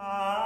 Uh...